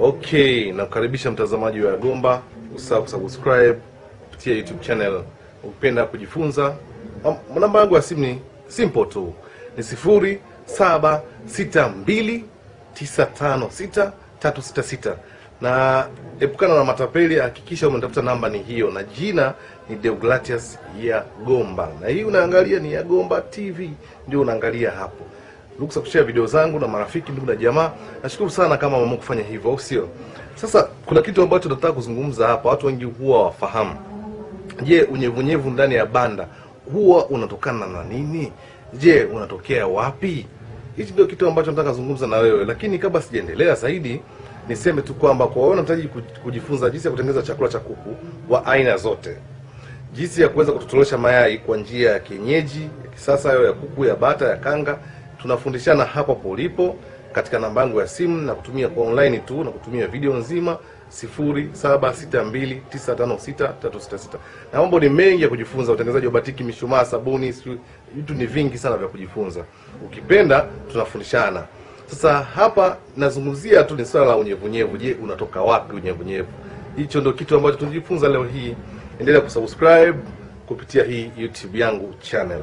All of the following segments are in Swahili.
Okay, nakukaribisha mtazamaji wa Gomba, usahau kusubscribe kupitia YouTube channel. Ukipenda kujifunza, am- namba yangu ya simu ni simple tu, ni sifuri saba sita mbili tisa tano sita tatu sita sita. Na epukana na matapeli. Hakikisha umetafuta namba ni hiyo, na jina ni Deogratias Yagomba, na hii unaangalia ni ya gomba TV, ndio unaangalia hapo ruksa kushare video zangu na marafiki, ndugu na jamaa. Nashukuru sana kama mama kufanya hivyo, au sio? Sasa kuna kitu ambacho nataka kuzungumza hapa, watu wengi huwa wafahamu. Je, unyevunyevu ndani ya banda huwa unatokana na nini? Je, unatokea wapi? Hichi ndio kitu ambacho nataka kuzungumza na wewe, lakini kabla sijaendelea zaidi, niseme tu kwamba kwa wewe unahitaji kujifunza jinsi ya kutengeneza chakula cha kuku wa aina zote jinsi ya kuweza kutotolesha mayai kwa njia ya kienyeji ya kisasa, hayo ya kuku, ya bata, ya kanga. Tunafundishana hapa polipo katika namba yangu ya simu na kutumia kwa online tu na kutumia video nzima 0762956366 na mambo ni mengi ya kujifunza, utengenezaji wa batiki, mishumaa, sabuni, vitu ni vingi sana vya kujifunza. Ukipenda tunafundishana. Sasa hapa nazungumzia tu ni swala la unyevunyevu. Je, unatoka wapi unyevunyevu? Hicho ndio kitu ambacho tunajifunza leo hii. Endelea kusubscribe kupitia hii YouTube yangu channel.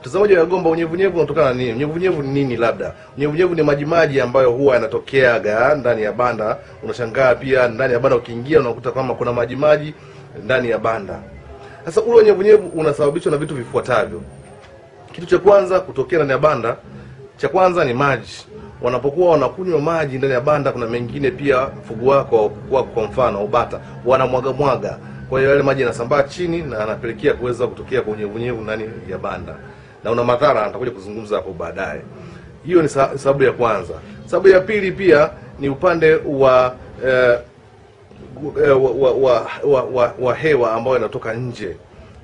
Mtazamaji wa Yagomba, unyevunyevu unatokana na nini? Unyevunyevu ni nini? Labda unyevunyevu ni majimaji ambayo huwa yanatokeaga ndani ya banda. Unashangaa pia ndani ya banda ukiingia unakuta kama kuna majimaji ndani ya banda. Sasa ule unyevunyevu unasababishwa na vitu vifuatavyo. Kitu cha kwanza kutokea ndani ya banda, cha kwanza ni maji. Wanapokuwa wanakunywa maji ndani ya banda, kuna mengine pia fugu wako kwa, kwa mfano ubata, wanamwaga mwaga. Kwa hiyo yale maji yanasambaa chini na anapelekea kuweza kutokea kwa unyevunyevu ndani ya banda, na una madhara, nitakuja kuzungumza hapo baadaye. Hiyo ni sababu ya kwanza. Sababu ya pili pia ni upande wa eh, eh, wa, wa, wa, wa, wa, wa hewa ambayo inatoka nje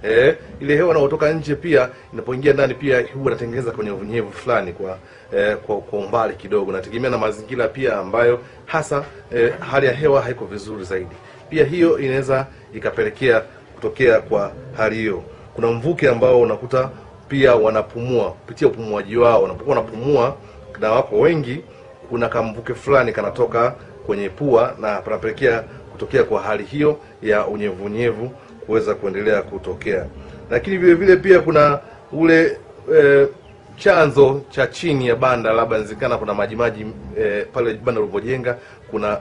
eh, ile hewa inayotoka nje pia inapoingia ndani pia huwa inatengeneza kwenye unyevu fulani kwa, eh, kwa kwa umbali kidogo, nategemea na mazingira pia ambayo hasa eh, hali ya hewa haiko vizuri zaidi. Pia hiyo inaweza ikapelekea kutokea kwa hali hiyo. Kuna mvuke ambao unakuta pia wanapumua kupitia upumuaji wao, wanapokuwa wanapumua na wako wengi, kuna kamvuke fulani kanatoka kwenye pua na panapelekea kutokea kwa hali hiyo ya unyevunyevu kuweza kuendelea kutokea. Lakini vile vile pia kuna ule e, chanzo cha chini ya banda, labda inawezekana kuna majimaji e, pale banda ulivyojenga kuna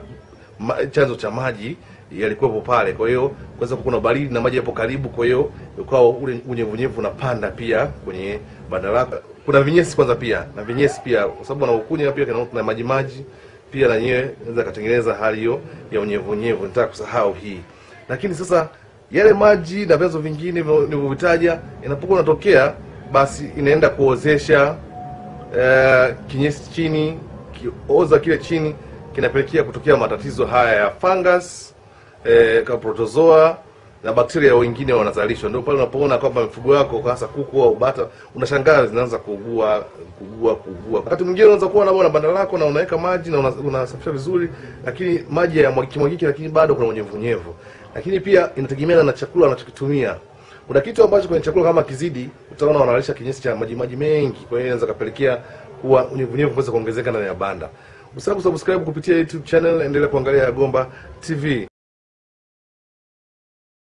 ma, chanzo cha maji yalikuwepo pale, kwa hiyo kwanza kuna baridi na maji yapo karibu, kwa hiyo ukawa ule unyevunyevu unapanda pia kwenye banda lako. Kuna vinyesi kwanza pia na vinyesi pia, kwa sababu wanaokunya pia kuna kuna maji maji pia na nyewe inaweza katengeneza hali hiyo ya unyevunyevu. Nitaka kusahau hii, lakini sasa yale maji na vyanzo vingine nilivyovitaja inapokuwa inatokea, basi inaenda kuozesha uh, kinyesi chini, kioza kile chini kinapelekea kutokea matatizo haya ya fungus e, kama protozoa na bakteria wengine wanazalishwa. Ndio pale unapoona kwamba mifugo yako hasa kuku au bata, unashangaa zinaanza kuugua kuugua kuugua. Wakati mwingine unaweza kuwa na banda lako na unaweka maji na unasafisha una- vizuri, lakini maji hayamwagiki mwagiki, lakini bado kuna unyevunyevu. Lakini pia inategemeana na chakula anachokitumia. Kuna kitu ambacho kwenye chakula kama kizidi, utaona wanalisha kinyesi cha maji maji mengi, kwa hiyo inaweza kapelekea kuwa unyevunyevu kuweza kuongezeka ndani ya banda. Usisahau kusubscribe kupitia YouTube channel, endelea kuangalia Yagomba TV.